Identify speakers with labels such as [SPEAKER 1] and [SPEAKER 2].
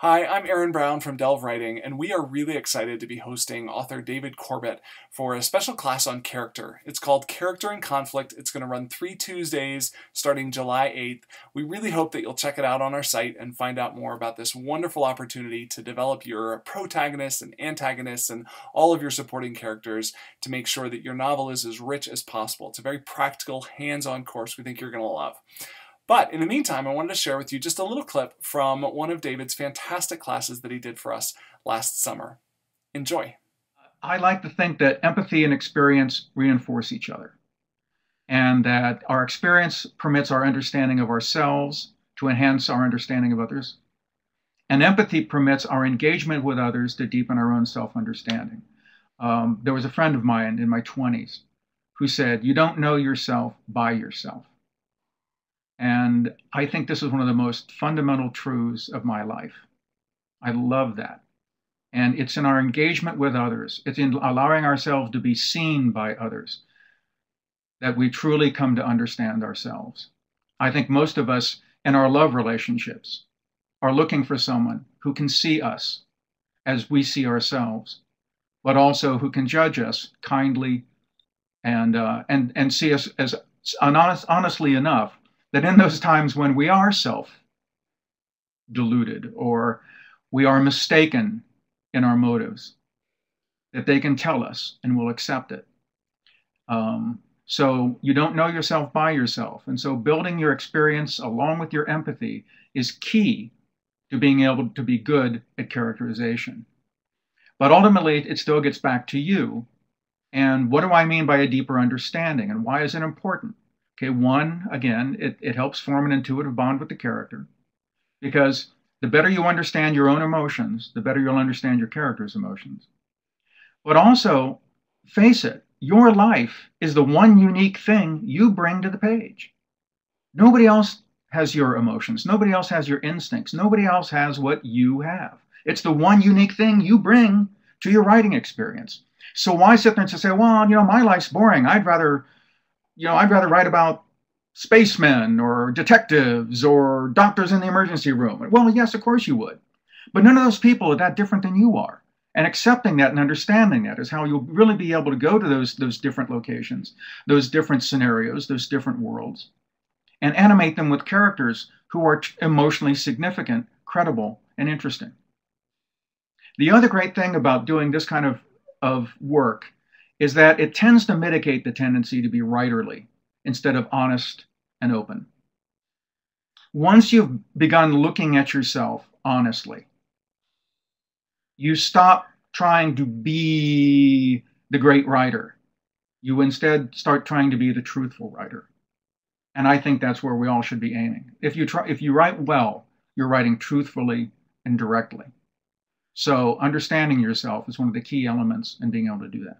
[SPEAKER 1] Hi, I'm Aaron Brown from Delve Writing, and we are really excited to be hosting author David Corbett for a special class on character. It's called Character and Conflict. It's going to run three Tuesdays starting July 8th. We really hope that you'll check it out on our site and find out more about this wonderful opportunity to develop your protagonists and antagonists and all of your supporting characters to make sure that your novel is as rich as possible. It's a very practical, hands on course we think you're going to love. But in the meantime, I wanted to share with you just a little clip from one of David's fantastic classes that he did for us last summer. Enjoy.
[SPEAKER 2] I like to think that empathy and experience reinforce each other, and that our experience permits our understanding of ourselves to enhance our understanding of others, and empathy permits our engagement with others to deepen our own self understanding. Um, there was a friend of mine in my 20s who said, You don't know yourself by yourself. And I think this is one of the most fundamental truths of my life. I love that. And it's in our engagement with others, it's in allowing ourselves to be seen by others that we truly come to understand ourselves. I think most of us in our love relationships are looking for someone who can see us as we see ourselves, but also who can judge us kindly and, uh, and, and see us as honest, honestly enough that in those times when we are self deluded or we are mistaken in our motives, that they can tell us and we'll accept it. Um, so you don't know yourself by yourself. And so building your experience along with your empathy is key to being able to be good at characterization. But ultimately, it still gets back to you. And what do I mean by a deeper understanding? And why is it important? Okay, one, again, it, it helps form an intuitive bond with the character because the better you understand your own emotions, the better you'll understand your character's emotions. But also, face it, your life is the one unique thing you bring to the page. Nobody else has your emotions. Nobody else has your instincts. Nobody else has what you have. It's the one unique thing you bring to your writing experience. So why sit there and say, well, you know, my life's boring. I'd rather you know, I'd rather write about spacemen or detectives or doctors in the emergency room. Well, yes, of course you would. But none of those people are that different than you are. And accepting that and understanding that is how you'll really be able to go to those, those different locations, those different scenarios, those different worlds, and animate them with characters who are emotionally significant, credible, and interesting. The other great thing about doing this kind of, of work is that it tends to mitigate the tendency to be writerly instead of honest and open. Once you've begun looking at yourself honestly, you stop trying to be the great writer. You instead start trying to be the truthful writer. And I think that's where we all should be aiming. If you try if you write well, you're writing truthfully and directly. So understanding yourself is one of the key elements in being able to do that.